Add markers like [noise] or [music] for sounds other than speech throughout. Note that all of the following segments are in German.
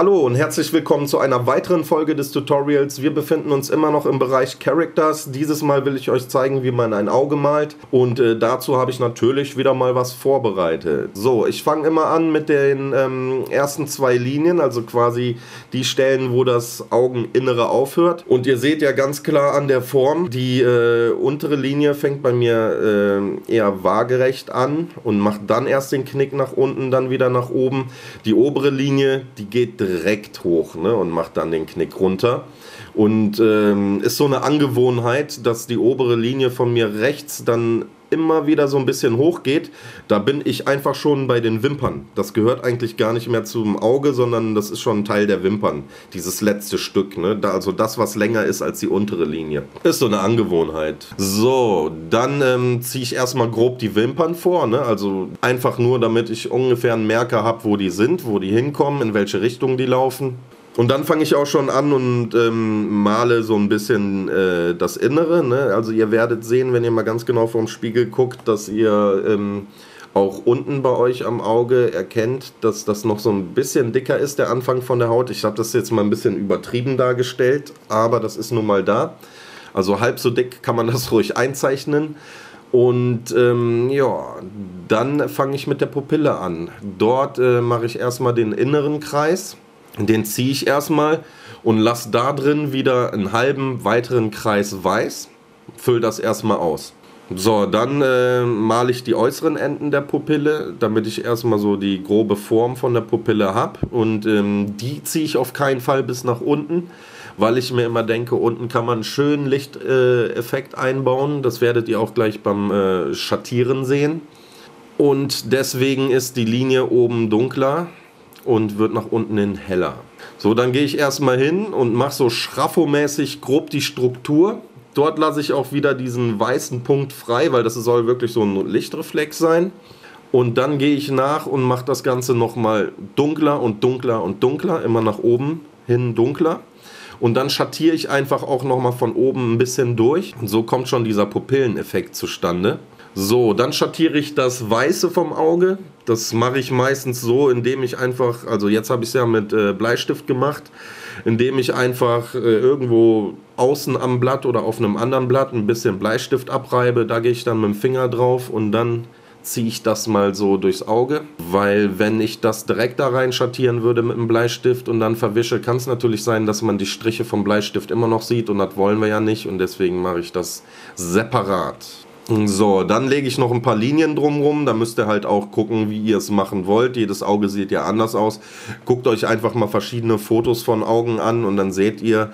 Hallo und herzlich willkommen zu einer weiteren Folge des Tutorials. Wir befinden uns immer noch im Bereich Characters. Dieses Mal will ich euch zeigen, wie man ein Auge malt und äh, dazu habe ich natürlich wieder mal was vorbereitet. So, ich fange immer an mit den ähm, ersten zwei Linien, also quasi die Stellen, wo das Augeninnere aufhört. Und ihr seht ja ganz klar an der Form, die äh, untere Linie fängt bei mir äh, eher waagerecht an und macht dann erst den Knick nach unten, dann wieder nach oben. Die obere Linie, die geht direkt hoch ne, und macht dann den Knick runter. Und ähm, ist so eine Angewohnheit, dass die obere Linie von mir rechts dann immer wieder so ein bisschen hoch geht. Da bin ich einfach schon bei den Wimpern. Das gehört eigentlich gar nicht mehr zum Auge, sondern das ist schon ein Teil der Wimpern. Dieses letzte Stück, ne? Da, also das, was länger ist als die untere Linie. Ist so eine Angewohnheit. So, dann ähm, ziehe ich erstmal grob die Wimpern vor. Ne? Also einfach nur, damit ich ungefähr einen Merker habe, wo die sind, wo die hinkommen, in welche Richtung die laufen. Und dann fange ich auch schon an und ähm, male so ein bisschen äh, das Innere. Ne? Also ihr werdet sehen, wenn ihr mal ganz genau vorm Spiegel guckt, dass ihr ähm, auch unten bei euch am Auge erkennt, dass das noch so ein bisschen dicker ist, der Anfang von der Haut. Ich habe das jetzt mal ein bisschen übertrieben dargestellt, aber das ist nun mal da. Also halb so dick kann man das [laughs] ruhig einzeichnen. Und ähm, ja, dann fange ich mit der Pupille an. Dort äh, mache ich erstmal den inneren Kreis. Den ziehe ich erstmal und lasse da drin wieder einen halben weiteren Kreis weiß. Fülle das erstmal aus. So, dann äh, male ich die äußeren Enden der Pupille, damit ich erstmal so die grobe Form von der Pupille habe. Und ähm, die ziehe ich auf keinen Fall bis nach unten, weil ich mir immer denke, unten kann man einen schönen Lichteffekt äh, einbauen. Das werdet ihr auch gleich beim äh, Schattieren sehen. Und deswegen ist die Linie oben dunkler und wird nach unten hin heller. So, dann gehe ich erstmal hin und mache so schraffomäßig grob die Struktur. Dort lasse ich auch wieder diesen weißen Punkt frei, weil das soll wirklich so ein Lichtreflex sein. Und dann gehe ich nach und mache das Ganze nochmal dunkler und dunkler und dunkler, immer nach oben hin dunkler. Und dann schattiere ich einfach auch nochmal von oben ein bisschen durch. Und so kommt schon dieser Pupilleneffekt zustande. So, dann schattiere ich das Weiße vom Auge. Das mache ich meistens so, indem ich einfach, also jetzt habe ich es ja mit äh, Bleistift gemacht, indem ich einfach äh, irgendwo außen am Blatt oder auf einem anderen Blatt ein bisschen Bleistift abreibe. Da gehe ich dann mit dem Finger drauf und dann ziehe ich das mal so durchs Auge, weil wenn ich das direkt da rein schattieren würde mit dem Bleistift und dann verwische, kann es natürlich sein, dass man die Striche vom Bleistift immer noch sieht und das wollen wir ja nicht und deswegen mache ich das separat. So, dann lege ich noch ein paar Linien drumrum. Da müsst ihr halt auch gucken, wie ihr es machen wollt. Jedes Auge sieht ja anders aus. Guckt euch einfach mal verschiedene Fotos von Augen an und dann seht ihr,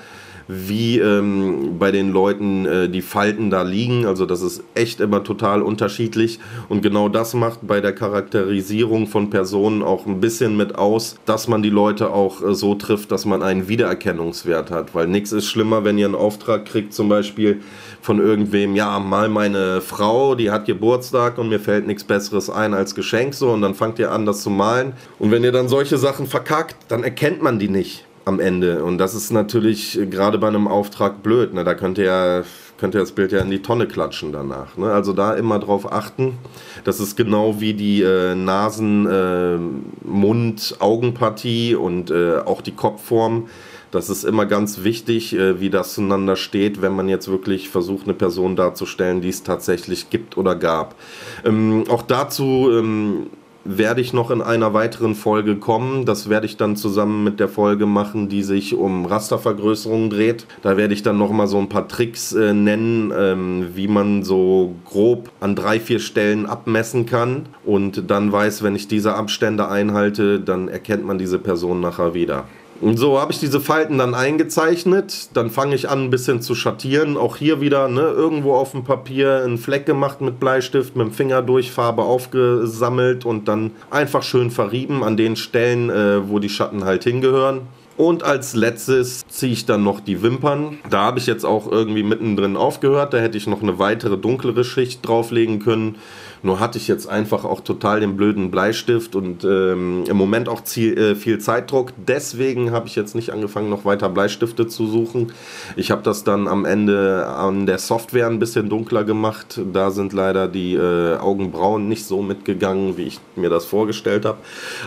wie ähm, bei den Leuten äh, die Falten da liegen. Also das ist echt immer total unterschiedlich. Und genau das macht bei der Charakterisierung von Personen auch ein bisschen mit aus, dass man die Leute auch äh, so trifft, dass man einen Wiedererkennungswert hat. Weil nichts ist schlimmer, wenn ihr einen Auftrag kriegt, zum Beispiel von irgendwem, ja, mal meine Frau, die hat Geburtstag und mir fällt nichts Besseres ein als Geschenk so und dann fangt ihr an, das zu malen. Und wenn ihr dann solche Sachen verkackt, dann erkennt man die nicht am Ende. Und das ist natürlich gerade bei einem Auftrag blöd. Ne? Da könnt ihr, könnt ihr das Bild ja in die Tonne klatschen danach. Ne? Also da immer drauf achten. Das ist genau wie die äh, Nasen-, äh, Mund-, Augenpartie und äh, auch die Kopfform. Das ist immer ganz wichtig, äh, wie das zueinander steht, wenn man jetzt wirklich versucht, eine Person darzustellen, die es tatsächlich gibt oder gab. Ähm, auch dazu ähm, werde ich noch in einer weiteren Folge kommen. Das werde ich dann zusammen mit der Folge machen, die sich um Rastervergrößerung dreht. Da werde ich dann noch mal so ein paar Tricks äh, nennen, ähm, wie man so grob an drei, vier Stellen abmessen kann und dann weiß, wenn ich diese Abstände einhalte, dann erkennt man diese Person nachher wieder. Und so habe ich diese Falten dann eingezeichnet. Dann fange ich an, ein bisschen zu schattieren. Auch hier wieder ne, irgendwo auf dem Papier einen Fleck gemacht mit Bleistift, mit dem Finger durch, Farbe aufgesammelt und dann einfach schön verrieben an den Stellen, äh, wo die Schatten halt hingehören. Und als letztes ziehe ich dann noch die Wimpern. Da habe ich jetzt auch irgendwie mittendrin aufgehört. Da hätte ich noch eine weitere dunklere Schicht drauflegen können. Nur hatte ich jetzt einfach auch total den blöden Bleistift und ähm, im Moment auch Ziel, äh, viel Zeitdruck. Deswegen habe ich jetzt nicht angefangen, noch weiter Bleistifte zu suchen. Ich habe das dann am Ende an der Software ein bisschen dunkler gemacht. Da sind leider die äh, Augenbrauen nicht so mitgegangen, wie ich mir das vorgestellt habe.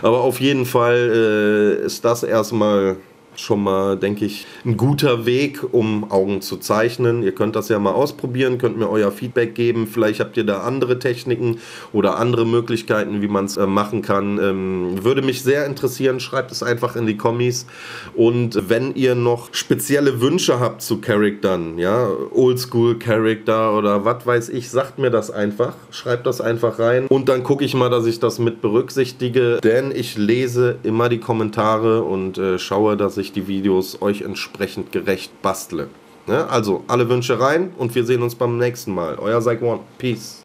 Aber auf jeden Fall äh, ist das erstmal schon mal, denke ich, ein guter Weg, um Augen zu zeichnen. Ihr könnt das ja mal ausprobieren, könnt mir euer Feedback geben. Vielleicht habt ihr da andere Techniken oder andere Möglichkeiten, wie man es äh, machen kann. Ähm, würde mich sehr interessieren. Schreibt es einfach in die Kommis. Und wenn ihr noch spezielle Wünsche habt zu Charaktern, ja, Oldschool-Charakter oder was weiß ich, sagt mir das einfach. Schreibt das einfach rein. Und dann gucke ich mal, dass ich das mit berücksichtige. Denn ich lese immer die Kommentare und äh, schaue, dass ich ich die Videos euch entsprechend gerecht bastle. Ne? Also alle Wünsche rein und wir sehen uns beim nächsten Mal. Euer One. Peace.